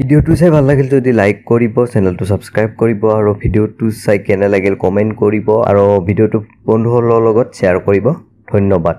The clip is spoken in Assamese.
ভিডিঅ'টো চাই ভাল লাগিল যদি লাইক কৰিব চেনেলটো ছাবস্ক্ৰাইব কৰিব আৰু ভিডিঅ'টো চাই কেনে লাগিল কমেণ্ট কৰিব আৰু ভিডিঅ'টো বন্ধুসকলৰ লগত শ্বেয়াৰ কৰিব। ধন্যবাদ।